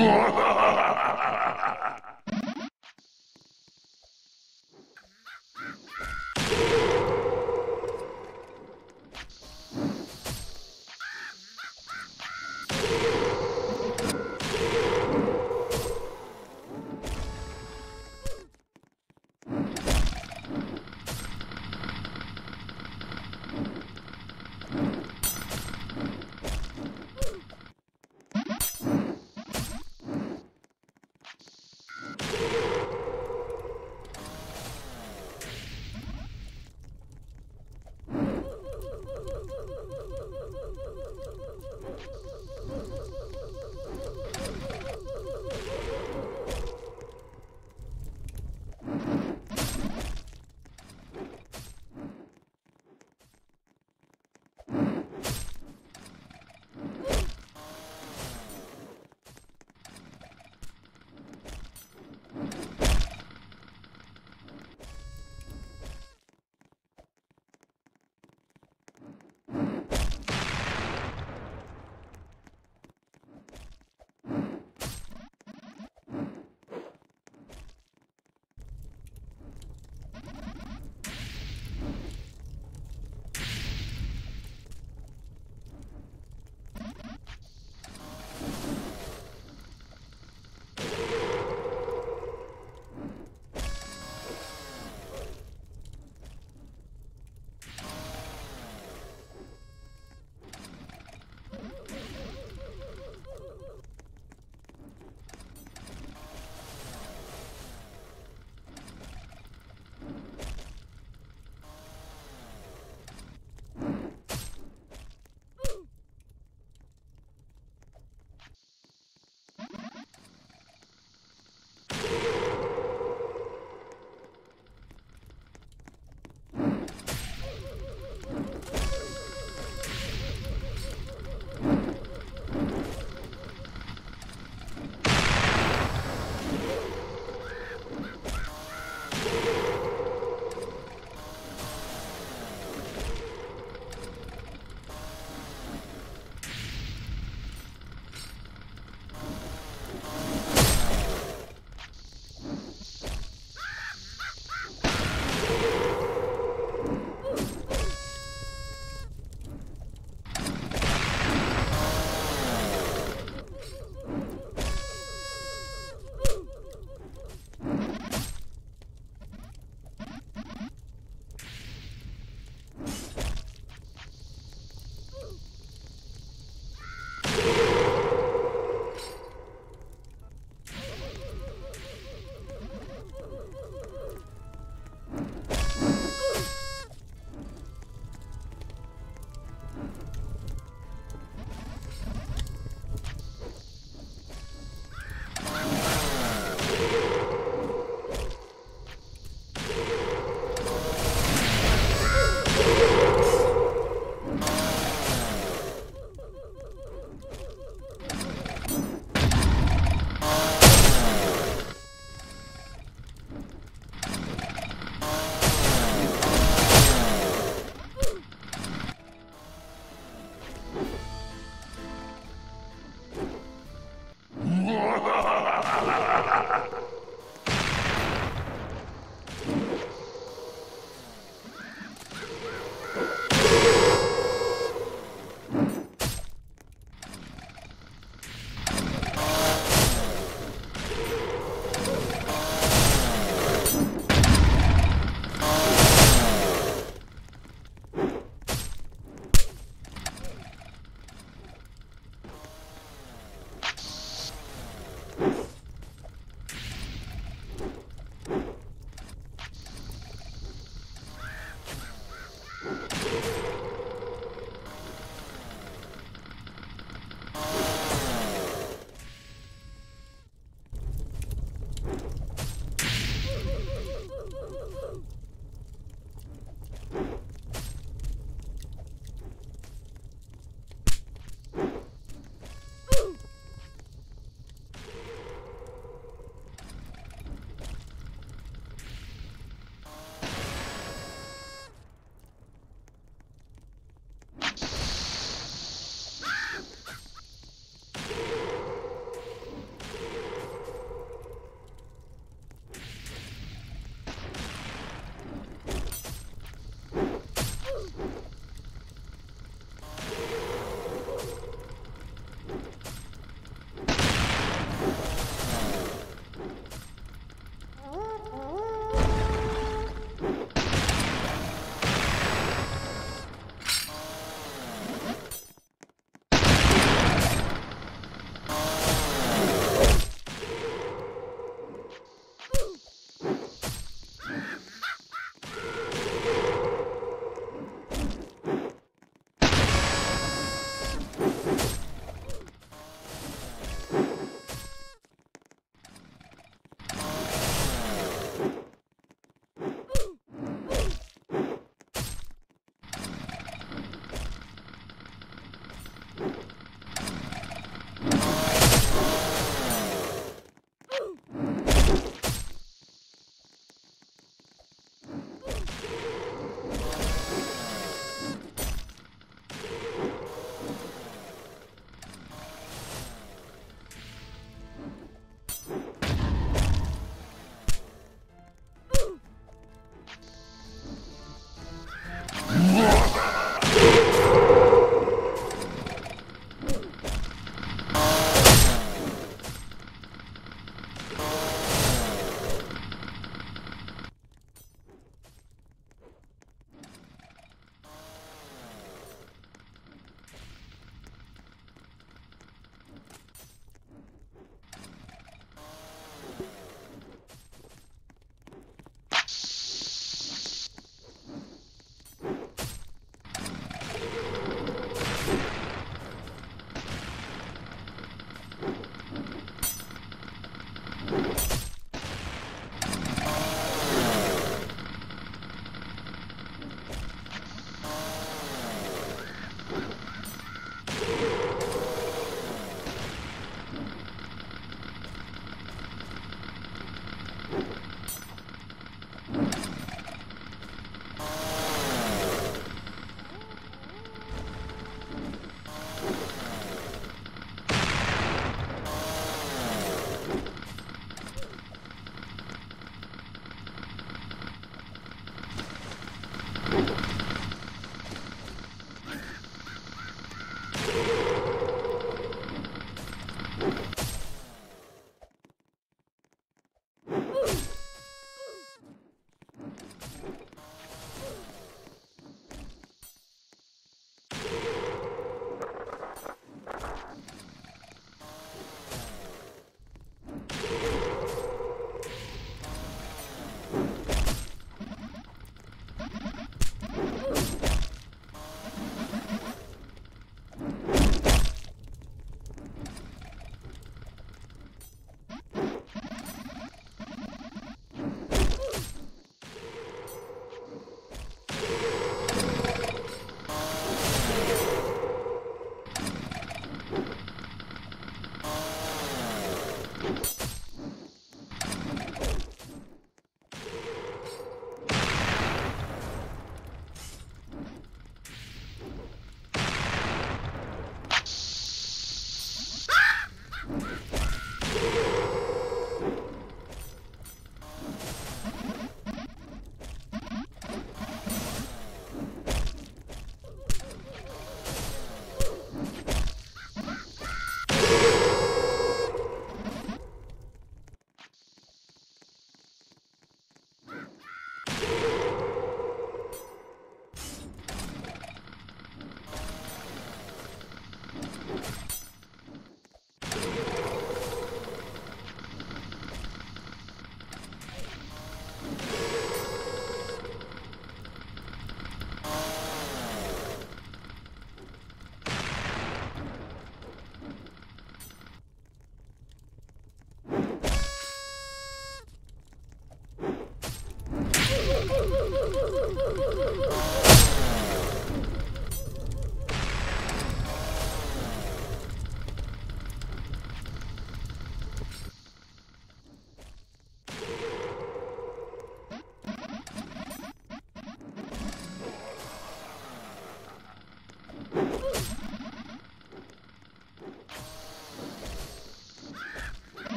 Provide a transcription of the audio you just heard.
ハハハハ!